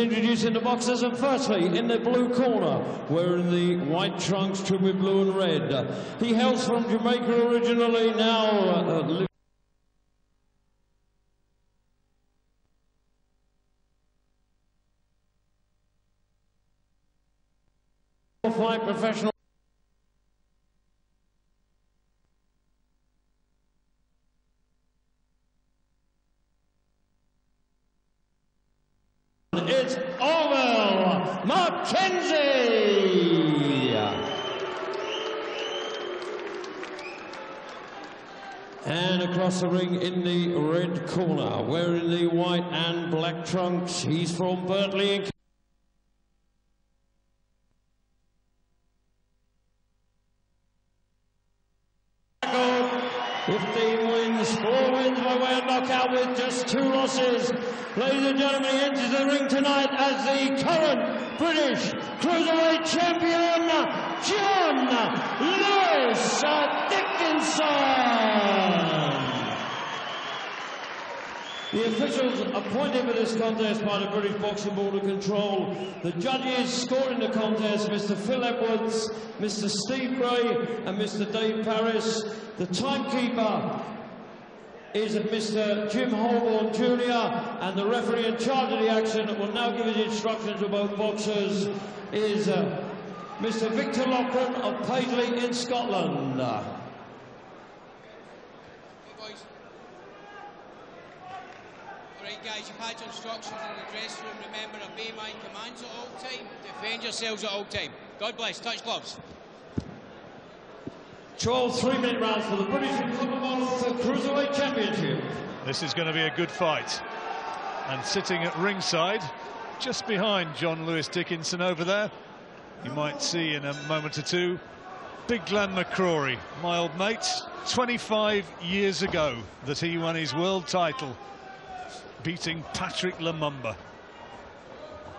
introducing the boxers, and firstly, in the blue corner, wearing the white trunks with blue and red. He hails from Jamaica originally, now uh, fight professional. It's Ovill McKenzie. And across the ring in the red corner, wearing the white and black trunks, he's from Birtley. 15 wins, 4 wins by way knockout with just two losses. Ladies and gentlemen, he enters the ring tonight as the current British Cruiserweight Champion, John Lewis Dickinson. The officials appointed for this contest by the British Boxing Board of Control. The judges scoring the contest, Mr. Phil Edwards, Mr. Steve Gray and Mr. Dave Parris. The timekeeper is Mr. Jim Holborn Jr. and the referee in charge of the action will now give his instructions to both boxers is uh, Mr. Victor Loughlin of Paisley in Scotland. Alright guys, you've had your instructions in the dressing room. Remember, obey my commands at all time. Defend yourselves at all time. God bless. Touch gloves. 12 three-minute rounds for the British and Commonwealth Cruiserweight Championship. This is going to be a good fight. And sitting at ringside, just behind Jon-Lewis Dickinson over there, you might see in a moment or two, Big Glenn McCrory, my old mate, 25 years ago that he won his world title beating Patrick Lumumba.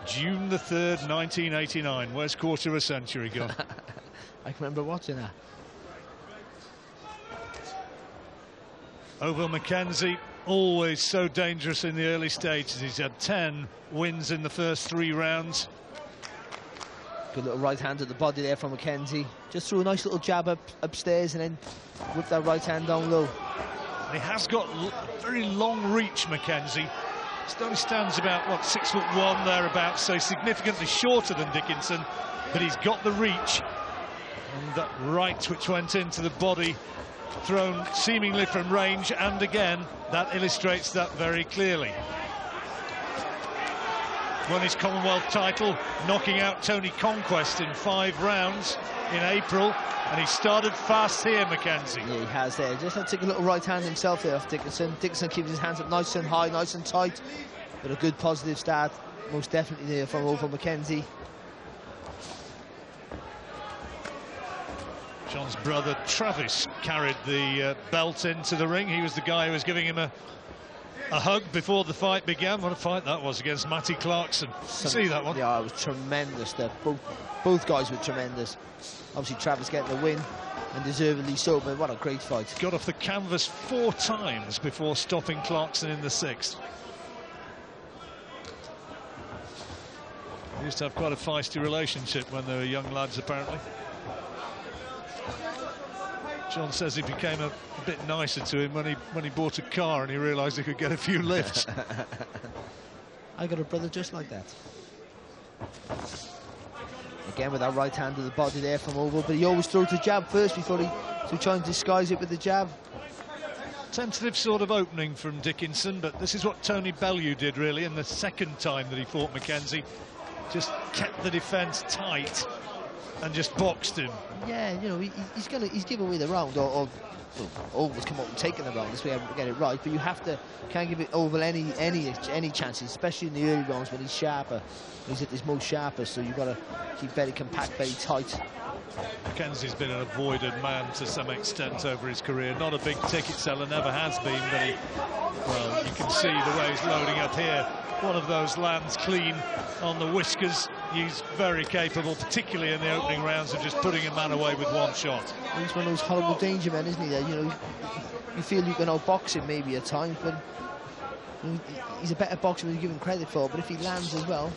June the 3rd, 1989. Where's quarter of a century gone? I can remember watching that. Ovill McKenzie, always so dangerous in the early stages. He's had 10 wins in the first three rounds. Good little right hand at the body there from McKenzie. Just threw a nice little jab up upstairs and then whipped that right hand down low. And he has got very long reach, McKenzie. He stands about, what, six foot one thereabouts, so significantly shorter than Dickinson, but he's got the reach. And that right which went into the body, thrown seemingly from range, and again, that illustrates that very clearly. Won his Commonwealth title, knocking out Tony Conquest in five rounds in April. And he started fast here, McKenzie. Yeah, he has there. Just had to take a little right hand himself there off Dickinson. Dickinson keeps his hands up nice and high, nice and tight. But a good positive start, most definitely there from Ovill McKenzie. Jon's brother Travis carried the uh, belt into the ring. He was the guy who was giving him a a hug before the fight began. What a fight that was against Matty Clarkson. See that one? Yeah, it was tremendous. That both both guys were tremendous. Obviously, Travis getting the win, and deservedly so, but what a great fight. Got off the canvas four times before stopping Clarkson in the sixth. They used to have quite a feisty relationship when they were young lads, apparently. Jon says he became a, a, bit nicer to him when he when he bought a car and he realised he could get a few lifts. I got a brother just like that. Again with that right hand to the body there from Ovill, but he always throws the jab first before he to try and disguise it with the jab. Tentative sort of opening from Dickinson, but this is what Tony Bellew did really in the second time that he fought McKenzie. Just kept the defence tight and just boxed him. Yeah, you know, he, he's gonna he's giving away the round or, or always come up and taken the round. This way, I get it right. But you have to can't give it over any any any chances, especially in the early rounds when he's sharper. He's at his most sharpest, so you've got to keep very compact, very tight. McKenzie's been an avoided man to some extent over his career. Not a big ticket seller, never has been, but he, well, you can see the way he's loading up here. One of those lands clean on the whiskers. He's very capable, particularly in the opening rounds, of just putting a man away with one shot. He's one of those horrible danger men, isn't he? There, you know, you feel you can outbox him maybe at times, but he's a better boxer than you give him credit for, but if he lands as well,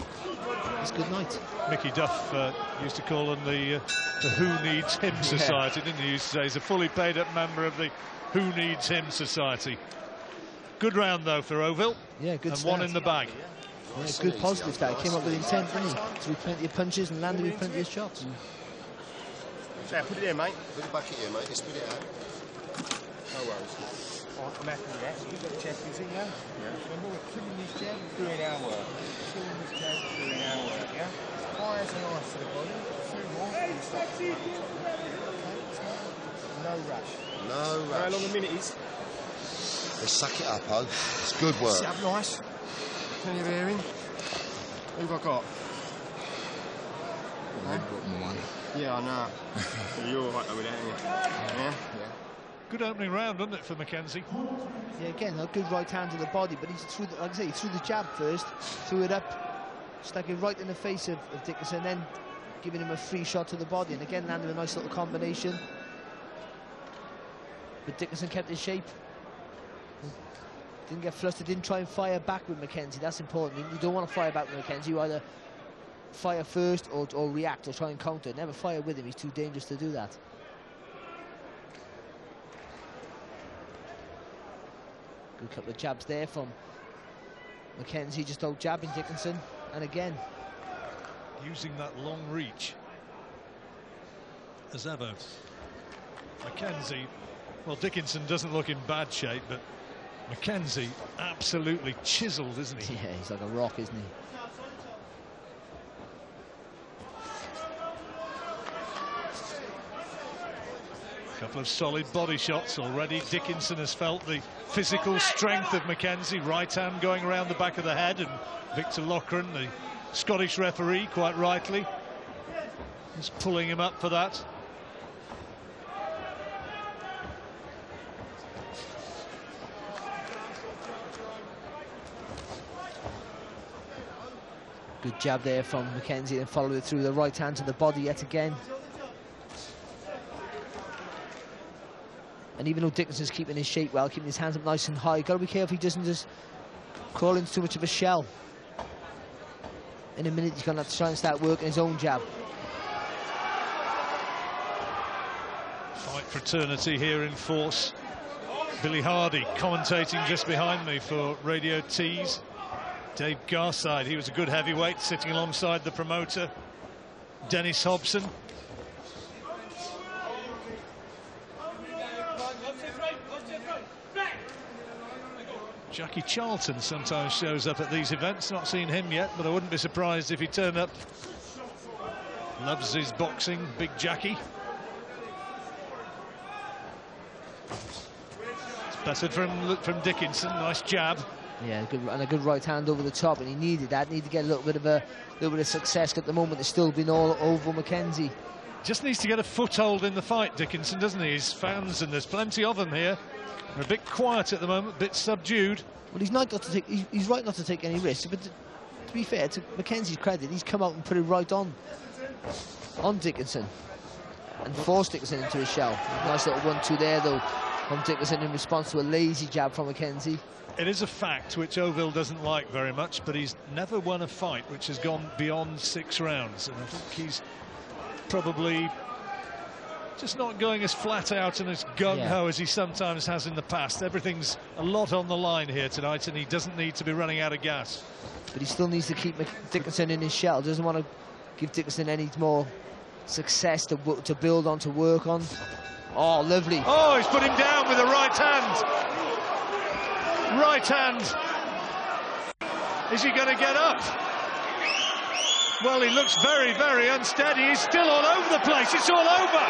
it's good night. Mickey Duff uh, used to call him the, uh, the Who Needs Him Society, yeah. didn't he? He used to say he's a fully paid up member of the Who Needs Him Society. Good round though for Ovill. Yeah, good. And start. one in the bag. Yeah, good positive start. Came up with intent, didn't he? So we plenty of punches and landed with plenty of shots. Mm. So put it in, mate. Put it back here, mate. Just put it out. No worries. I'm happy with that. You've got a chest, you see, yeah? Yeah. Remember, we're killing this chair, we're doing our work. Killing this chair, we're doing our work, yeah? Fires and ice to the body. Two more. No rush. No rush. How long a minute is? Let's suck it up, oh. It's good work. Sit up nice. Plenty of hearing. Who've I got? Red bottom one. Yeah, I know. You're all right with that, aren't you? Yeah? Yeah. Good opening round, wasn't it, for McKenzie? Yeah, again, a good right hand to the body, but he's threw, the, like I say, he threw the jab first, threw it up, stuck it right in the face of, of Dickinson, then giving him a free shot to the body, and again landed a nice little combination. But Dickinson kept his shape. Didn't get flustered, didn't try and fire back with McKenzie. That's important. You don't want to fire back with McKenzie. You either fire first or, or react or try and counter. Never fire with him. He's too dangerous to do that. Good couple of jabs there from McKenzie, just out jabbing Dickinson. And again. Using that long reach as ever. McKenzie, well, Dickinson doesn't look in bad shape, but McKenzie absolutely chiseled, isn't he? Yeah, he's like a rock, isn't he? Couple of solid body shots already. Dickinson has felt the physical strength of McKenzie. Right hand going around the back of the head, and Victor Loughlin, the Scottish referee, quite rightly, is pulling him up for that. Good jab there from McKenzie and followed it through the right hand to the body yet again. And even though Dickinson's keeping his shape well, keeping his hands up nice and high, got to be careful he doesn't just crawl into too much of a shell. In a minute, he's going to have to try and start working his own jab. Fight fraternity here in force. Billy Hardy commentating just behind me for Radio Tees. Dave Garside, he was a good heavyweight, sitting alongside the promoter, Dennis Hobson. Jackie Charlton sometimes shows up at these events. Not seen him yet, but I wouldn't be surprised if he turned up. Loves his boxing, Big Jackie. It's from from Dickinson. Nice jab. Yeah, good, and a good right hand over the top, and he needed that. Need to get a little bit of a little bit of success. At the moment, it's still been all over McKenzie. Just needs to get a foothold in the fight, Dickinson, doesn't he? His fans, and there's plenty of them here. They're a bit quiet at the moment, a bit subdued. Well, he's not got to take. He's, right not to take any risks. But to, to, be fair, to McKenzie's credit, he's come out and put it right on, on Dickinson, and forced Dickinson into his shell. Nice little one-two there, though, from Dickinson in response to a lazy jab from McKenzie. It is a fact which Ovill doesn't like very much, but he's never won a fight which has gone beyond six rounds, and I think he's probably just not going as flat out and as gung-ho yeah. as he sometimes has in the past. Everything's a lot on the line here tonight, and he doesn't need to be running out of gas. But he still needs to keep Dickinson in his shell. Doesn't want to give Dickinson any more success to, to build on, to work on. Oh, lovely. Oh, he's put him down with the right hand. Right hand. Is he going to get up? Well, he looks very, very unsteady. He's still all over the place. It's all over.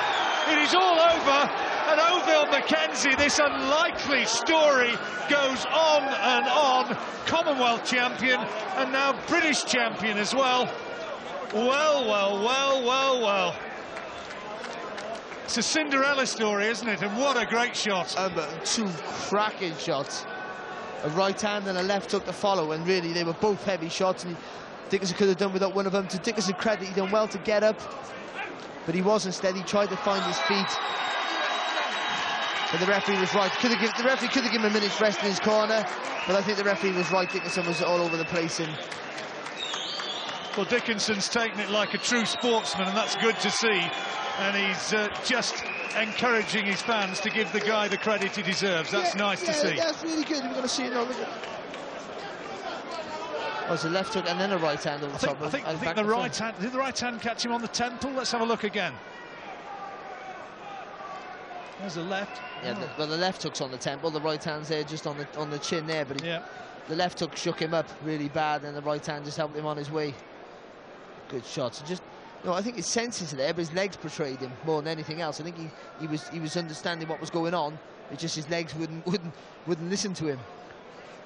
It is all over. And Ovill McKenzie, this unlikely story goes on and on. Commonwealth champion and now British champion as well. Well, well, well, well, well. It's a Cinderella story, isn't it? And what a great shot. Um, two cracking shots. A right hand and a left hook to follow, and really they were both heavy shots. And Dickinson could have done without one of them. To Dickinson credit, he done well to get up, but he wasn't steady. He tried to find his feet. But the referee was right. Could have given, the referee could have given him a minute's rest in his corner, but I think the referee was right. Dickinson was all over the place and Well, Dickinson's taken it like a true sportsman, and that's good to see. And he's uh, just encouraging his fans to give the guy the credit he deserves. That's Yeah, nice yeah, to see. That's really good. We're going to see it now. Oh, it's a left hook and then a right hand on the I think, top. I of- think, I think the front. right hand, did the right hand catch him on the temple? Let's have a look again. There's a left. Yeah, Oh. the, well, the left hook's on the temple, the right hand's there just on the on the chin there, but he, Yeah. the left hook shook him up really bad, and the right hand just helped him on his way. Good shots. Just, you know, I think his senses are there, but his legs betrayed him more than anything else. I think he, he was he was understanding what was going on. It's just his legs wouldn't wouldn't wouldn't listen to him.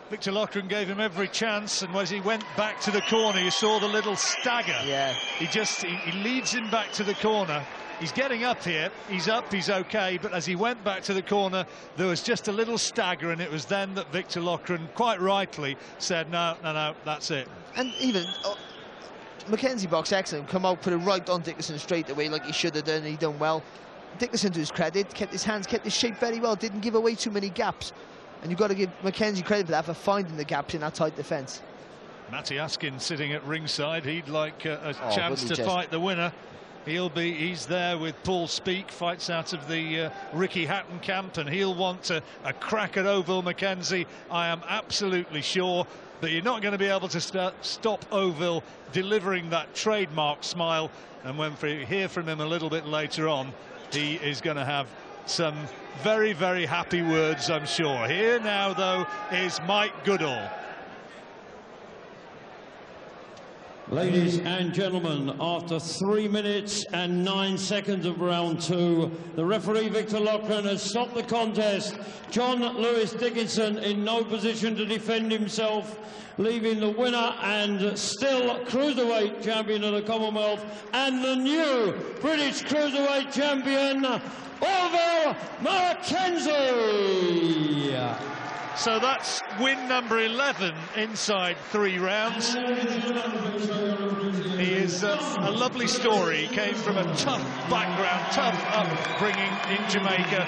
Victor Loughlin gave him every chance, and as he went back to the corner, you saw the little stagger. Yeah. He just he, he leads him back to the corner. He's getting up here. He's up. He's okay. But as he went back to the corner, there was just a little stagger, and it was then that Victor Loughlin, quite rightly, said, "No, no, no, that's it." And even oh, McKenzie box excellent. Come out, put it right on Dickinson straight away, like he should have done. He done well. Dickinson, to his credit, kept his hands, kept his shape very well. Didn't give away too many gaps. And you've got to give McKenzie credit for that, for finding the gaps in that tight defence. Matty Askin sitting at ringside. He'd like uh, a Oh, chance to just- fight the winner. He'll be, he's there with Paul Speak, fights out of the uh, Ricky Hatton camp, and he'll want a, a crack at Ovill McKenzie, I am absolutely sure. that you're not going to be able to st stop Ovill delivering that trademark smile. And when we hear from him a little bit later on, he is going to have some very, very happy words, I'm sure. Here now, though, is Mike Goodall. Ladies and gentlemen, after three minutes and nine seconds of round two, the referee Victor Loughlin has stopped the contest. John Lewis Dickinson in no position to defend himself, leaving the winner and still cruiserweight champion of the Commonwealth and the new British cruiserweight champion, Ovill McKenzie. So that's win number 11 inside three rounds. He is uh, a lovely story. He came from a tough background, tough upbringing in Jamaica.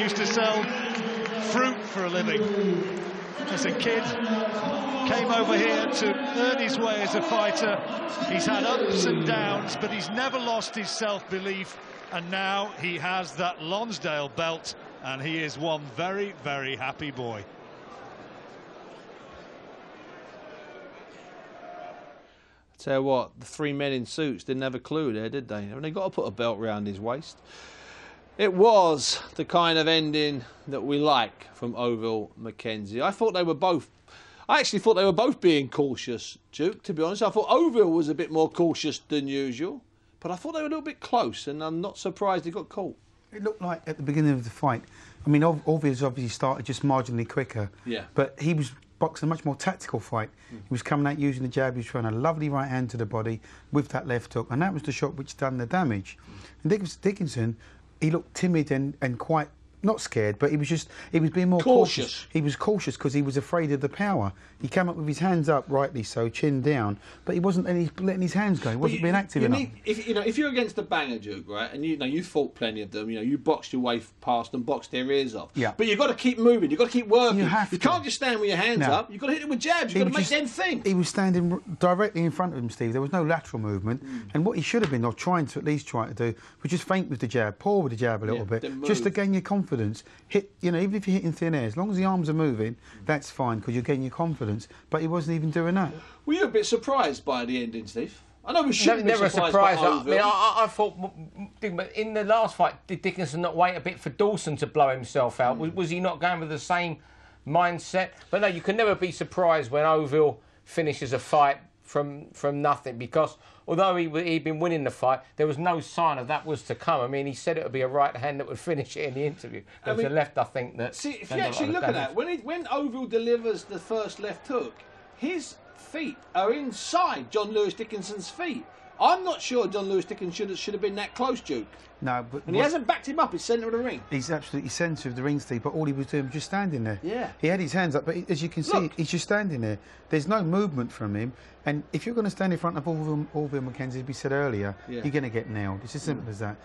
Used to sell fruit for a living as a kid. Came over here to earn his way as a fighter. He's had ups and downs, but he's never lost his self-belief. And now he has that Lonsdale belt, and he is one very, very happy boy. Tell you what, the three men in suits didn't have a clue there, did they? I mean, they got to put a belt round his waist. It was the kind of ending that we like from Ovill McKenzie. I thought they were both. I actually thought they were both being cautious, Duke. To be honest, I thought Ovill was a bit more cautious than usual, but I thought they were a little bit close, and I'm not surprised he got caught. It looked like at the beginning of the fight. I mean, Orviz obviously started just marginally quicker. Yeah. But he was boxing a much more tactical fight. Hmm. He was coming out using the jab. He was throwing a lovely right hand to the body with that left hook, and that was the shot which done the damage. Hmm. And Dickinson, he looked timid and, and quite not scared, but he was just he was being more cautious. Cautious. He was cautious because he was afraid of the power. He came up with his hands up, rightly so, chin down, but he wasn't any, letting his hands go. He wasn't being active you enough. need- if you know, if you're against a banger Duke, right, and you know you fought plenty of them, you know you boxed your way past them, boxed their ears off. Yeah. But you've got to keep moving. You've got to keep working. You have to. can't just stand with your hands No. up. You've got to hit them with jabs. You've got to make them think. He was standing directly in front of him, Steve. There was no lateral movement. Hmm. And what he should have been, or trying to at least try to do, was just feint with the jab, pour with the jab a little Yeah, bit, just to gain your confidence. Hit, you know, even if you're hitting thin air, as long as the arms are moving, that's fine because you're getting your confidence. But he wasn't even doing that. Were you a bit surprised by the ending, Steve? I know we shouldn't never be a surprised, surprise. by I, I mean, I, I, I thought, m- m- did- but in the last fight, did Dickinson not wait a bit for Dawson to blow himself out? Was, was he not going with the same mindset? But no, you can never be surprised when Ovill finishes a fight from from nothing because although he, he'd been winning the fight, there was no sign of that was to come. I mean, he said it would be a right hand that would finish it in the interview. It was mean, the left, I think, that. See, if you actually look at that, when it, when Ovill delivers the first left hook, his feet are inside Jon-Lewis Dickinson's feet. I'm not sure Jon-Lewis Dickinson should have, should have been that close, Duke. No, but And he hasn't backed him up He's centre of the ring. He's absolutely centre of the ring, Steve, but all he was doing was just standing there. Yeah. He had his hands up, but as you can see, Look. he's just standing there. There's no movement from him. And if you're going to stand in front of Ovill, Ovill McKenzie, as we said earlier, Yeah. you're going to get nailed. It's as simple as that.